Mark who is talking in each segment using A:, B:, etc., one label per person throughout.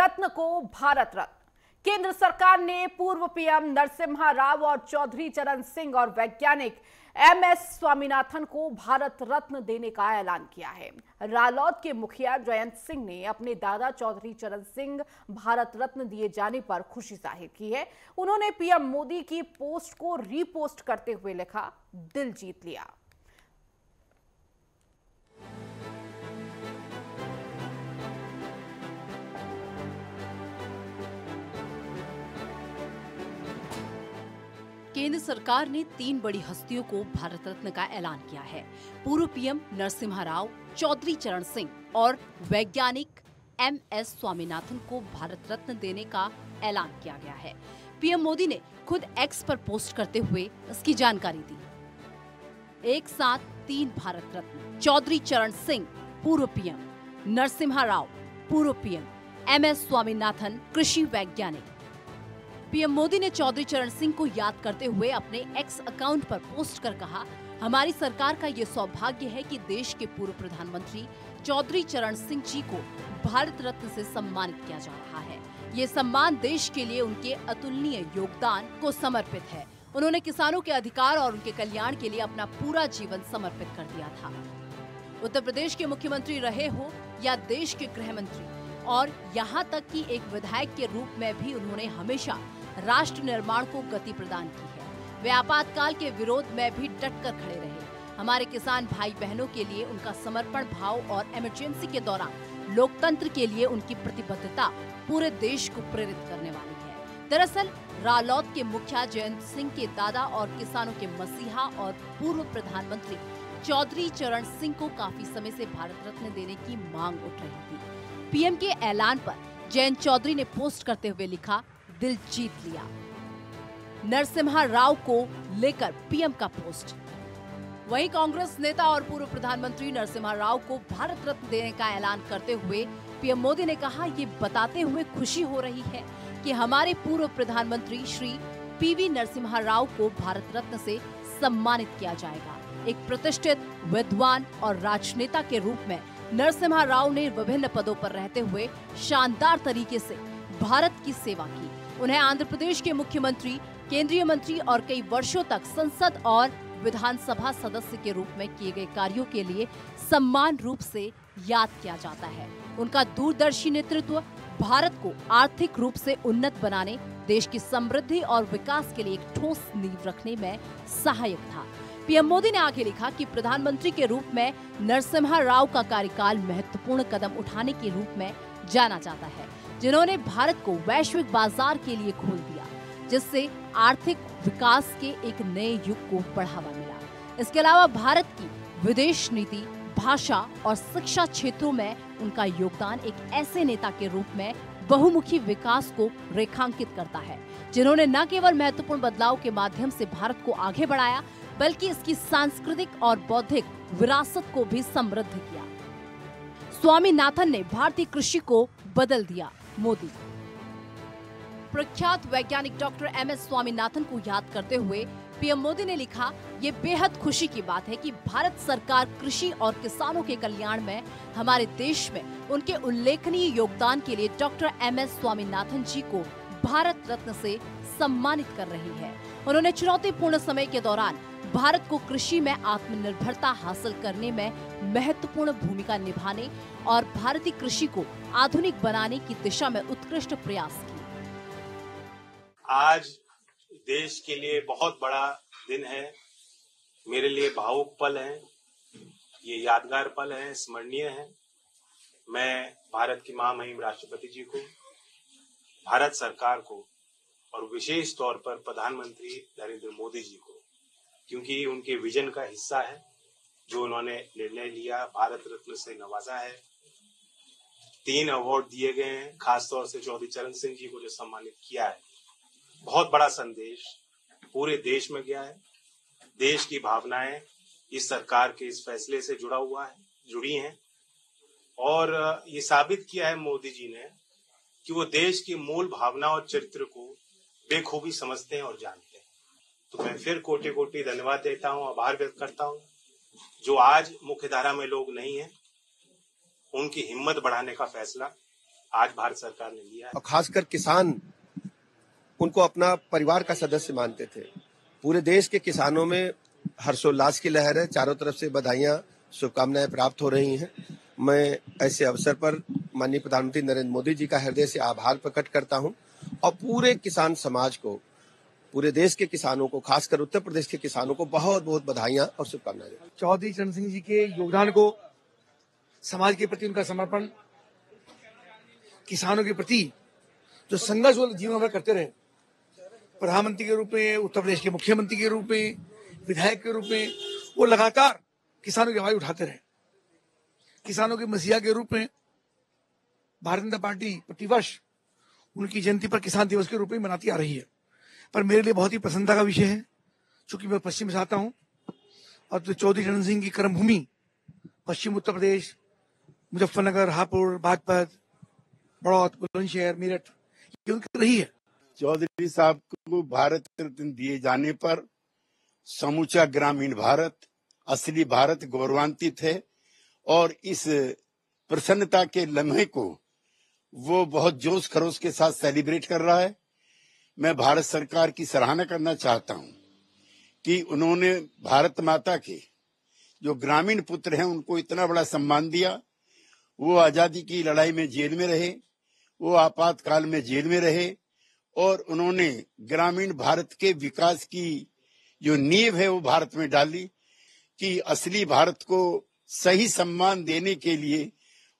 A: रत्न को भारत रत्न। केंद्र सरकार ने पूर्व पीएम नरसिम्हा राव और चौधरी चरण सिंह और वैज्ञानिक एम एस स्वामीनाथन को भारत रत्न देने का ऐलान किया है। रालौद के मुखिया जयंत सिंह ने अपने दादा चौधरी चरण सिंह भारत रत्न दिए जाने पर खुशी ज़ाहिर की है। उन्होंने पीएम मोदी की पोस्ट को रीपोस्ट करते हुए लिखा, दिल जीत लिया।
B: केंद्र सरकार ने तीन बड़ी हस्तियों को भारत रत्न का ऐलान किया है। पूर्व पीएम नरसिम्हा राव, चौधरी चरण सिंह और वैज्ञानिक एम एस स्वामीनाथन को भारत रत्न देने का ऐलान किया गया है। पीएम मोदी ने खुद एक्स पर पोस्ट करते हुए इसकी जानकारी दी। एक साथ तीन भारत रत्न, चौधरी चरण सिंह, पूर्व पीएम, नरसिम्हा राव, पूर्व पीएम, एम एस स्वामीनाथन, कृषि वैज्ञानिक पीएम मोदी ने चौधरी चरण सिंह को याद करते हुए अपने एक्स अकाउंट पर पोस्ट कर कहा, हमारी सरकार का ये सौभाग्य है कि देश के पूर्व प्रधानमंत्री चौधरी चरण सिंह जी को भारत रत्न से सम्मानित किया जा रहा है। ये सम्मान देश के लिए उनके अतुलनीय योगदान को समर्पित है। उन्होंने किसानों के अधिकार और उनके कल्याण के लिए अपना पूरा जीवन समर्पित कर दिया था। उत्तर प्रदेश के मुख्यमंत्री रहे हो या देश के गृह मंत्री? और यहाँ तक कि एक विधायक के रूप में भी उन्होंने हमेशा राष्ट्र निर्माण को गति प्रदान की है। वे आपातकाल के विरोध में भी डट कर खड़े रहे। हमारे किसान भाई बहनों के लिए उनका समर्पण भाव और इमरजेंसी के दौरान लोकतंत्र के लिए उनकी प्रतिबद्धता पूरे देश को प्रेरित करने वाली है। दरअसल, रालौद के मुखिया जयंत सिंह के दादा और किसानों के मसीहा और पूर्व प्रधानमंत्री चौधरी चरण सिंह को काफ़ी समय से भारत रत्न देने की मांग उठ रही थी। पीएम के ऐलान पर जयंत चौधरी ने पोस्ट करते हुए लिखा दिल जीत लिया। नरसिम्हा राव को लेकर पीएम का पोस्ट। वहीं कांग्रेस नेता और पूर्व प्रधानमंत्री नरसिम्हा राव को भारत रत्न देने का ऐलान करते हुए पीएम मोदी ने कहा, ये बताते हुए खुशी हो रही है कि हमारे पूर्व प्रधानमंत्री श्री पीवी नरसिम्हा राव को भारत रत्न से सम्मानित किया जाएगा। एक प्रतिष्ठित विद्वान और राजनेता के रूप में नरसिम्हा राव ने विभिन्न पदों पर रहते हुए शानदार तरीके से भारत की सेवा की। उन्हें आंध्र प्रदेश के मुख्यमंत्री, केंद्रीय मंत्री और कई वर्षों तक संसद और विधानसभा सदस्य के रूप में किए गए कार्यों के लिए सम्मान रूप से याद किया जाता है। उनका दूरदर्शी नेतृत्व भारत को आर्थिक रूप से उन्नत बनाने, देश की समृद्धि और विकास के लिए एक ठोस नींव रखने में सहायक था। पीएम मोदी ने आगे लिखा कि प्रधानमंत्री के रूप में नरसिम्हा राव का कार्यकाल महत्वपूर्ण कदम उठाने के रूप में जाना जाता है। जिन्होंने भारत को वैश्विक बाज़ार के लिए खोल दिया, जिससे आर्थिक विकास के एक नए युग को बढ़ावा मिला। इसके अलावा भारत की विदेश नीति, भाषा और शिक्षा क्षेत्रों में उनका योगदान एक ऐसे नेता के रूप में बहुमुखी विकास को रेखांकित करता है, जिन्होंने न केवल महत्वपूर्ण बदलाव के माध्यम से भारत को आगे बढ़ाया, बल्कि इसकी सांस्कृतिक और बौद्धिक विरासत को भी समृद्ध किया। स्वामीनाथन ने भारतीय कृषि को बदल दिया। मोदी। प्रख्यात वैज्ञानिक डॉक्टर एम एस स्वामीनाथन को याद करते हुए पीएम मोदी ने लिखा, ये बेहद खुशी की बात है कि भारत सरकार कृषि और किसानों के कल्याण में, हमारे देश में उनके उल्लेखनीय योगदान के लिए doctor M S Swaminathan ji को भारत रत्न से सम्मानित कर रही है। उन्होंने चुनौतीपूर्ण समय के दौरान भारत को कृषि में आत्मनिर्भरता हासिल करने में महत्वपूर्ण भूमिका निभाने और भारतीय कृषि को आधुनिक बनाने की दिशा में उत्कृष्ट प्रयास किए।
C: आज देश के लिए बहुत बड़ा दिन है। मेरे लिए भावुक पल है। ये यादगार पल है, स्मरणीय है। मैं भारत की महामहिम राष्ट्रपति जी को भारत सरकार को और विशेष तौर पर प्रधानमंत्री नरेंद्र मोदी जी को, क्योंकि उनके विजन का हिस्सा है, जो उन्होंने निर्णय लिया, भारत रत्न से नवाजा है। तीन अवार्ड दिए गए हैं, खासतौर से चौधरी चरण सिंह जी को जो सम्मानित किया है। बहुत बड़ा संदेश पूरे देश में गया है। देश की भावनाएँ इस सरकार के इस फैसले से जुड़ा हुआ है, जुड़ी हैं। और ये साबित किया है मोदी जी ने कि वो देश की मूल भावना और चरित्र को बेखूबी समझते हैं और जानते हैं। तो मैं फिर कोटि कोटि धन्यवाद देता हूँ, आभार व्यक्त करता हूँ। जो आज मुख्य धारा में लोग नहीं है, उनकी हिम्मत बढ़ाने का फैसला आज भारत सरकार ने लिया
D: और खासकर किसान, उनको अपना परिवार का सदस्य मानते थे। पूरे देश के किसानों में हर्षोल्लास की लहर है। चारों तरफ़ से बधाइयाँ, शुभकामनाएँ प्राप्त हो रही हैं। मैं ऐसे अवसर पर माननीय प्रधानमंत्री नरेंद्र मोदी जी का हृदय से आभार प्रकट करता हूँ और पूरे किसान समाज को, पूरे देश के किसानों को, खासकर उत्तर प्रदेश के किसानों को बहुत बहुत बधाइयाँ और शुभकामनाएँ
E: चौधरी चरण सिंह जी के योगदान को, समाज के प्रति उनका समर्पण, किसानों के प्रति जो संघर्ष जीवन भर करते रहे, प्रधानमंत्री के रूप में, उत्तर प्रदेश के मुख्यमंत्री के रूप में, विधायक के रूप में, वो लगातार किसानों की आवाज़ उठाते रहे। किसानों के मसीहा के रूप में भारतीय जनता पार्टी प्रतिवर्ष उनकी जयंती पर किसान दिवस के रूप में मनाती आ रही है। पर मेरे लिए बहुत ही प्रसन्नता का विषय है चूँकि मैं पश्चिम से आता हूँ। और तो चौधरी चरण सिंह की कर्मभूमि, पश्चिम उत्तर प्रदेश, मुजफ्फरनगर, हापुड़, बागपत, बड़ौत, बुलंदशहर, मेरठ, ये उनकी रही है।
F: चौधरी साहब को भारत रत्न दिए जाने पर समूचा ग्रामीण भारत, असली भारत गौरवान्वित है। और इस प्रसन्नता के लम्हे को वो बहुत जोश खरोश के साथ सेलिब्रेट कर रहा है। मैं भारत सरकार की सराहना करना चाहता हूँ कि उन्होंने भारत माता के जो ग्रामीण पुत्र हैं, उनको इतना बड़ा सम्मान दिया। वो आज़ादी की लड़ाई में जेल में रहे, वो आपातकाल में जेल में रहे और उन्होंने ग्रामीण भारत के विकास की जो नींव है, वो भारत में डाली कि असली भारत को सही सम्मान देने के लिए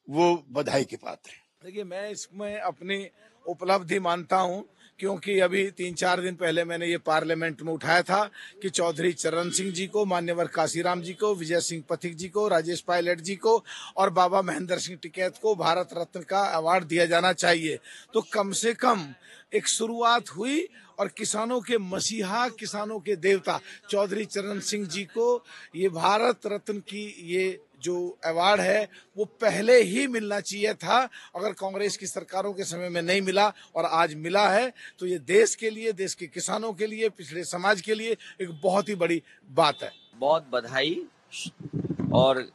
F: वो बधाई के पात्र हैं।
G: देखिए, मैं इसमें अपनी उपलब्धि मानता हूँ, क्योंकि अभी तीन चार दिन पहले मैंने ये पार्लियामेंट में उठाया था कि चौधरी चरण सिंह जी को, मान्यवर काशीराम जी को, विजय सिंह पथिक जी को, राजेश पायलट जी को और बाबा महेंद्र सिंह टिकैत को भारत रत्न का अवार्ड दिया जाना चाहिए। तो कम से कम एक शुरुआत हुई और किसानों के मसीहा, किसानों के देवता, चौधरी चरण सिंह जी को ये भारत रत्न की ये जो अवार्ड है, वो पहले ही मिलना चाहिए था। अगर कांग्रेस की सरकारों के समय में नहीं मिला और आज मिला है तो ये देश के लिए, देश के किसानों के लिए, पिछड़े समाज के लिए एक बहुत ही बड़ी बात है।
H: बहुत बधाई और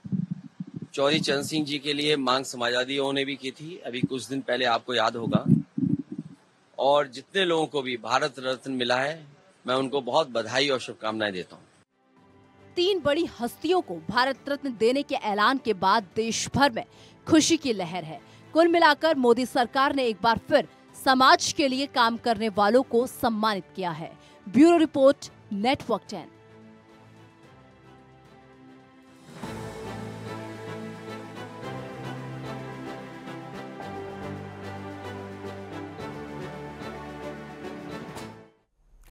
H: चौधरी चरण सिंह जी के लिए मांग समाजवादियों ने भी की थी। अभी कुछ दिन पहले आपको याद होगा। और जितने लोगों को भी भारत रत्न मिला है, मैं उनको बहुत बधाई और शुभकामनाएँ देता हूँ।
B: तीन बड़ी हस्तियों को भारत रत्न देने के ऐलान के बाद देश भर में खुशी की लहर है। कुल मिलाकर मोदी सरकार ने एक बार फिर समाज के लिए काम करने वालों को सम्मानित किया है। Bureau report, network ten.